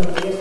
de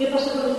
E posso fazer.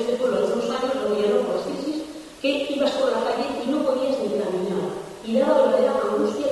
este pueblo hace unos años, lo con las crisis, que ibas por la calle y no podías ni caminar. Y daba verdadera angustia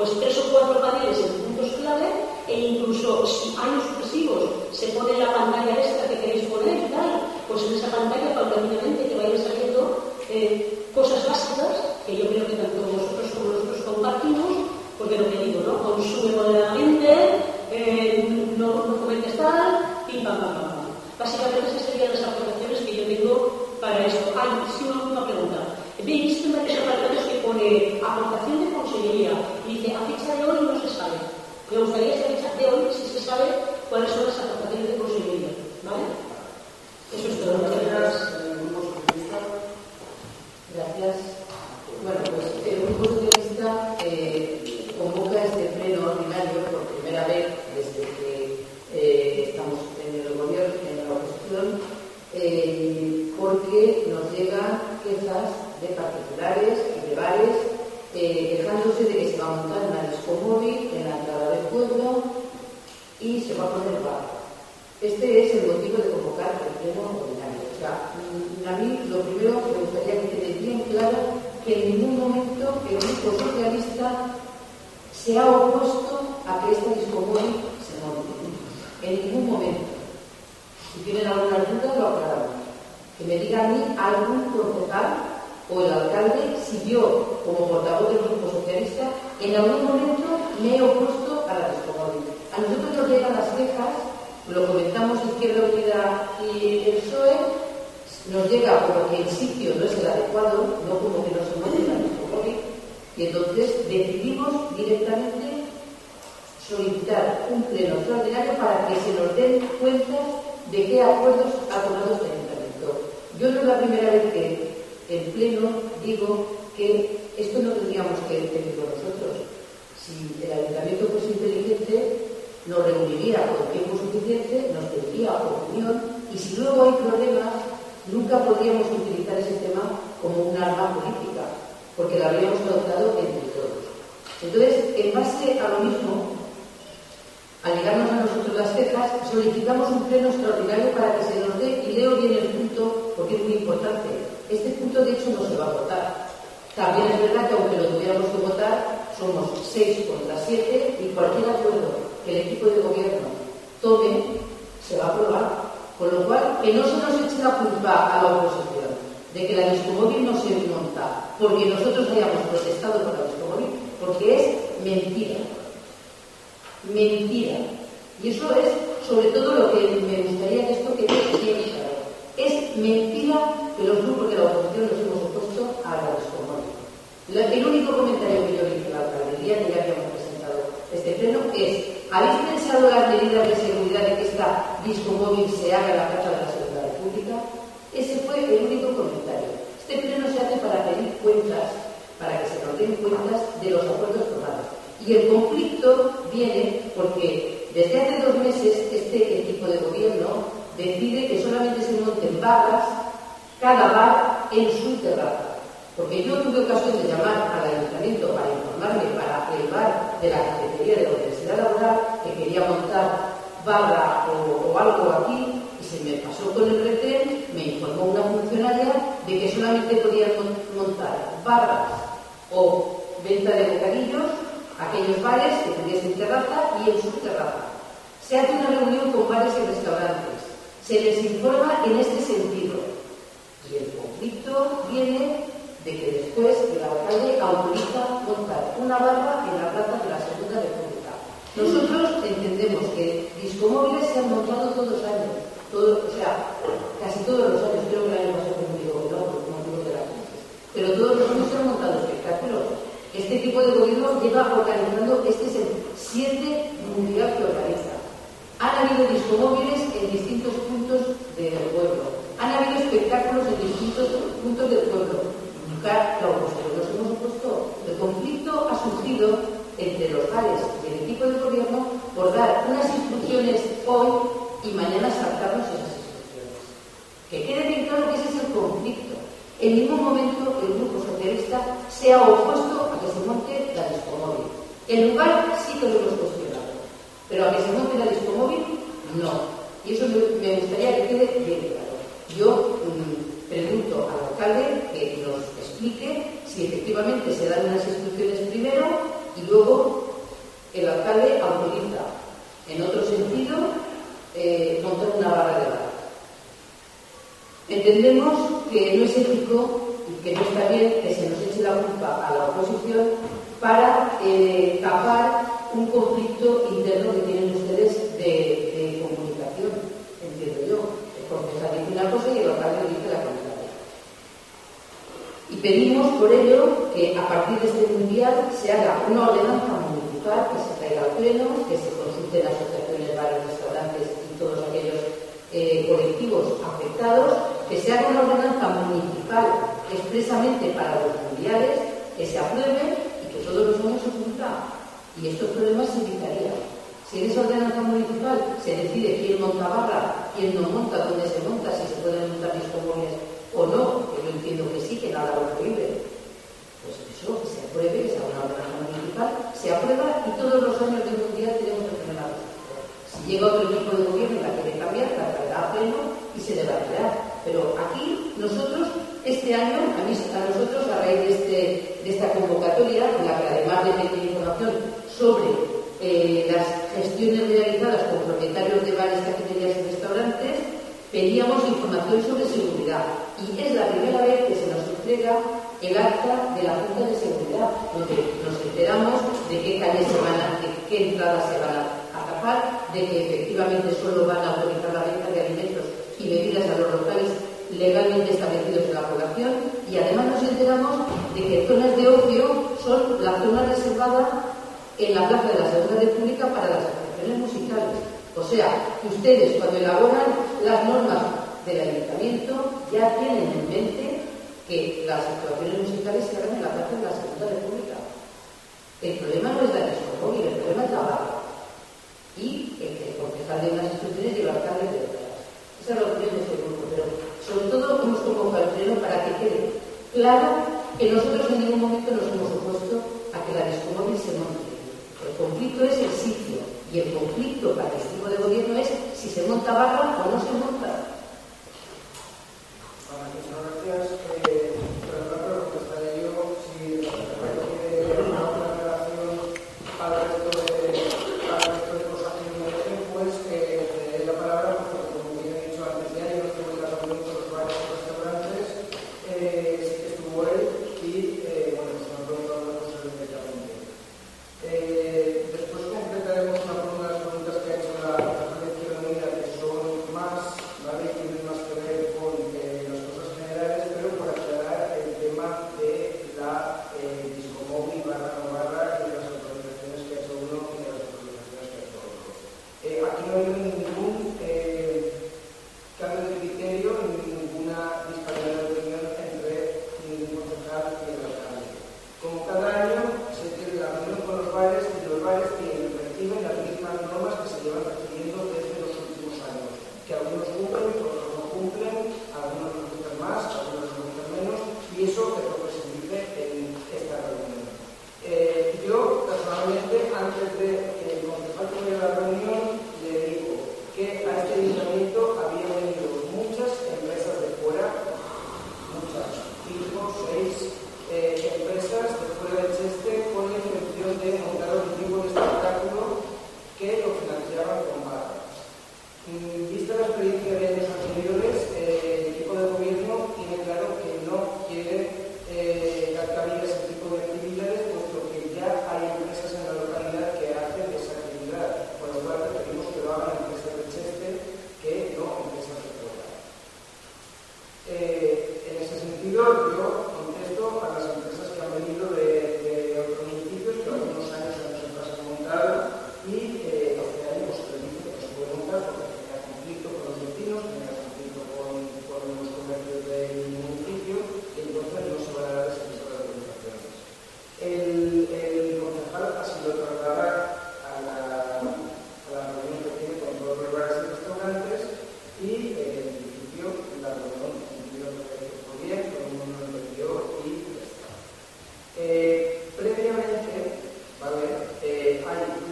pues tres o cuatro paneles en puntos clave e incluso si hay supresivos se pone la pantalla esta que queréis poner y tal, pues en esa pantalla paulatinamente que vayan saliendo eh, cosas básicas que yo creo que tanto vosotros como nosotros compartimos, porque lo que digo, ¿no? Consume moderadamente, eh, no, no comentes tal, pim, pam, pam, pam. Básicamente esas serían las aportaciones que yo tengo para esto. Hay, sí, una última pregunta. He visto en varios apartados que pone aportación de consellería dice a fecha de hoy no se sabe. Me gustaría saber a fecha de hoy si se sabe cuáles son las aportaciones de consellería. ¿Vale? Eso es todo. Gracias. Gracias. Bueno, pues el Grupo Socialista eh, convoca este pleno ordinario por primera vez desde que eh, estamos en el gobierno, en la oposición, eh, porque nos llegan quejas de particulares y quejándose de que se va a montar una discomóvil en la entrada del pueblo y se va a poner bar. Este es el motivo de convocar el pleno ordinario. O sea, mm, a mí lo primero que me gustaría que quede bien claro que en ningún momento el grupo socialista se ha opuesto a que esta discomóvil se monte. En ningún momento. Si tienen alguna duda, lo aclaramos. Que me diga a mí algún concejal o el alcalde si yo, como portavoz del Grupo Socialista, en algún momento me he opuesto a la descomodidad. A nosotros nos llegan las quejas, lo comentamos Izquierda Unida y el PSOE, nos llega porque el sitio no es el adecuado, no como que no se monte la descomodidad, y entonces decidimos directamente solicitar un pleno extraordinario para que se nos den cuenta de qué acuerdos ha tomado este ayuntamiento. Yo no es la primera vez que en pleno digo que esto no tendríamos que decirlo nosotros. Si el ayuntamiento fuese inteligente, nos reuniría con tiempo suficiente, nos tendría opinión y si luego hay problemas, nunca podríamos utilizar ese tema como un arma política, porque lo habríamos adoptado entre todos. Entonces, en base a lo mismo, al llegarnos a nosotros las quejas, solicitamos un pleno extraordinario para que se nos dé, y leo bien el punto porque es muy importante, este punto, de hecho, no se va a votar. También es verdad que aunque lo tuviéramos que votar, somos seis contra siete y cualquier acuerdo que el equipo de gobierno tome se va a aprobar. Con lo cual, que no se nos eche la culpa a la oposición de que la discomóvil no se monta porque nosotros hayamos protestado por la discomóvil, porque es mentira. Mentira. Y eso es sobre todo lo que me gustaría que esto quede bien. Es mentira que los grupos de la oposición nos hemos opuesto a la discomóvil. El único comentario que yo hice la alcaldía, que ya habíamos presentado este pleno, es ¿habéis pensado las medidas de seguridad de que esta discomóvil se haga en la Casa de la Seguridad Pública? Ese fue el único comentario. Este pleno se hace para pedir cuentas, para que se nos den cuentas de los acuerdos tomados. Y el conflicto viene porque desde hace dos meses este equipo de gobierno decide que solamente se monten barras cada bar en su terraza. Porque yo tuve ocasión de llamar al ayuntamiento para informarme para el bar de la cafetería de la Universidad Laboral que quería montar barra o, algo aquí y se me pasó con el retén, me informó una funcionaria de que solamente podían montar barras o venta de bocadillos, aquellos bares que tuviesen terraza y en su terraza. Se hace una reunión con bares y restaurantes. Se les informa en este sentido. Y el conflicto viene de que después el alcalde autoriza montar una barra en la plaza de la Segunda República. Nosotros entendemos que discomóviles se han montado todos los años, todo, o sea, casi todos los años, creo que el año pasado como digo, no, por motivos de la crisis, pero todos los años se han montado espectáculos. Este tipo de gobierno lleva organizando, este es el siete mundial que organiza. Han habido discomóviles distintos puntos del pueblo. Han habido espectáculos en distintos puntos del pueblo la oposición. Nos hemos opuesto. El conflicto ha surgido entre los pares y el equipo de gobierno por dar unas instrucciones hoy y mañana saltarnos esas instrucciones. Que quede bien claro que ese es el conflicto. En ningún momento el Grupo Socialista se ha opuesto a que se monte la discomóvil. El lugar sí que lo hemos cuestionado, pero a que se monte la discomóvil, no. Y eso me gustaría que quede bien claro. Yo mm, pregunto al alcalde que nos explique si efectivamente se dan unas instrucciones primero y luego el alcalde autoriza, en otro sentido, eh, montar una barra de bar. Entendemos que no es ético y que no está bien que se nos eche la culpa a la oposición para eh, tapar un conflicto interno que tienen ustedes de, comunicación, entiendo yo. Una cosa y el dice la contraria. Y pedimos por ello que a partir de este mundial se haga una ordenanza municipal que se traiga al pleno, que se consulten asociaciones, bares, restaurantes y todos aquellos eh, colectivos afectados, que se haga una ordenanza municipal expresamente para los mundiales, que se apruebe y que todos los años se cumpla. Y estos problemas se evitarían. Si en esa ordenanza municipal se decide quién monta barra, quién no monta, dónde se monta, si se pueden montar discomóviles o no, que yo entiendo que sí, que nada lo prohíbe. Pues eso, que se apruebe, que sea una ordenanza municipal, se aprueba y todos los años del mundial tenemos que tener la Si llega otro equipo de gobierno y la quiere cambiar, la traerá a pleno y se debatirá. Pero aquí nosotros, este año, a, mí, a nosotros, a raíz de, este, de esta convocatoria, en la que además de pedir información sobre eh, las gestiones realizadas por propietarios de bares, cafeterías y restaurantes, pedíamos información sobre seguridad. Y es la primera vez que se nos entrega el acta de la Junta de Seguridad, donde nos enteramos de qué calles se van a, de qué entradas se van a tapar, de que efectivamente solo van a autorizar la venta de alimentos y bebidas a los locales legalmente establecidos en la población. Y además nos enteramos de que zonas de ocio son la zona reservada en la Plaza de la Segunda República para las actuaciones musicales o sea, que ustedes cuando elaboran las normas del ayuntamiento ya tienen en mente que las actuaciones musicales se hagan en la Plaza de la Segunda República. El problema no es la móvil, el problema es la barra. Y el que el concejal de unas instrucciones y el alcalde de otras. Esa es la opinión de este grupo, pero sobre todo hemos convocado el para que quede claro que nosotros en ningún momento nos hemos opuesto a que la discomóvil se monte. Conflicto es el sitio, y el conflicto tipo de gobierno es si se monta barra o no se monta.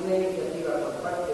una iniciativa por parte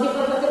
yo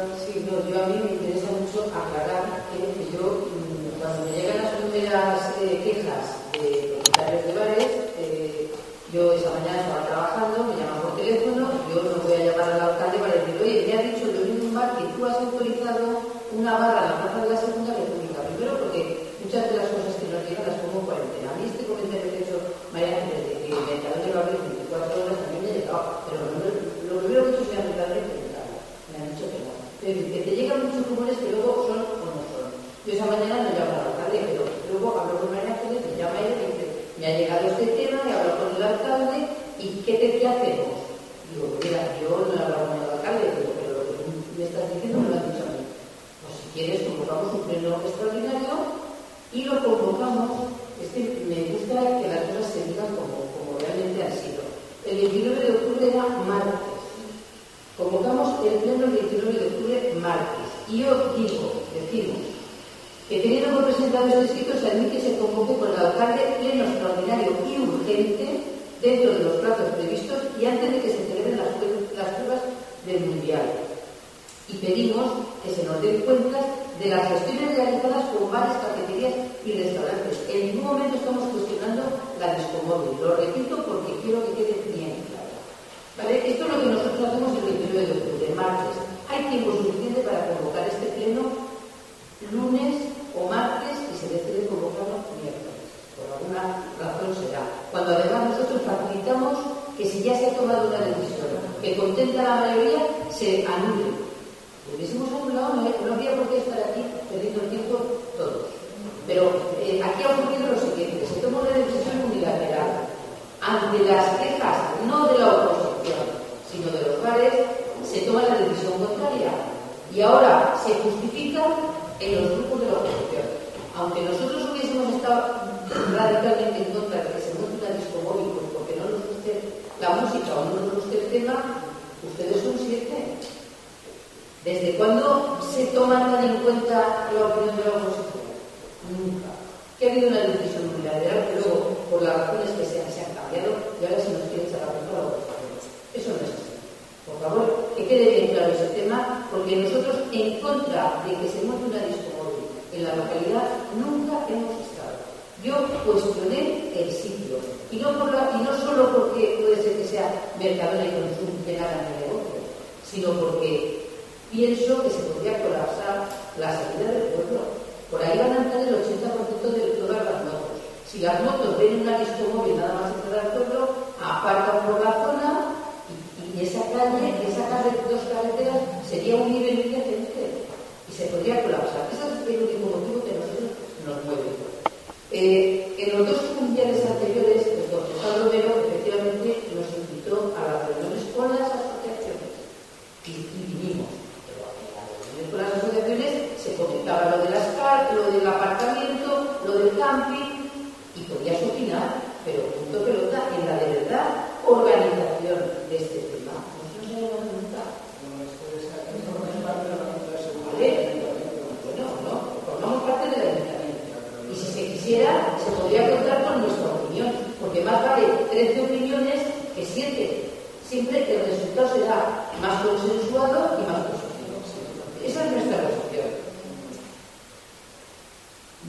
Sí, no, yo a mí me interesa mucho aclarar que yo, mm, cuando me llegan las primeras eh, quejas de propietarios de bares, eh, yo esa mañana estaba trabajando, no de la oposición, sino de los bares, se toma la decisión contraria y ahora se justifica en los grupos de la oposición. Aunque nosotros hubiésemos estado radicalmente en contra de que se monten a disco porque no nos guste la música o no nos guste el tema, ustedes son siete. ¿Desde cuándo se toma tan en cuenta la opinión de la oposición? Nunca. Que ha habido una decisión unilateral que luego, por las razones que sean, se ha y ahora se nos quiere sacar esto a la oposición. Eso no es así. Por favor, que quede bien claro ese tema, porque nosotros, en contra de que se monte una disco en la localidad, nunca hemos estado. Yo cuestioné el sitio, y no, por la, y no solo porque puede ser que sea mercadona y consumo que nada de negocio, sino porque pienso que se podría colapsar la salida del pueblo. Por ahí van a entrar el 80% de todas las. Si las motos ven una disco móvil nada más entrar al pueblo, apartan por la zona y, esa calle, esa calle de dos carreteras sería un nivel indecente y se podría colapsar. Ese es el único motivo que nosotros nos mueve. Eh, en los dos mundiales anteriores, pues, el doctor Romero efectivamente nos invitó a las reuniones con las asociaciones y, y vinimos. Pero en las reuniones con las asociaciones se comentaba lo de las lo del aparcamiento, lo del camping, podías opinar, pero punto pelota en la de verdad organización de este tema. No se nos ha nunca. ¿Vale? Bueno, no, formamos parte del ayuntamiento. Y si se quisiera, se podría contar con nuestra opinión, porque más vale 13 opiniones que 7. Siempre el resultado será más consensuado y más positivo. Esa es nuestra posición.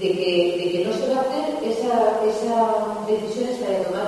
De que, de que no se va a hacer esa, esa decisión está de tomarla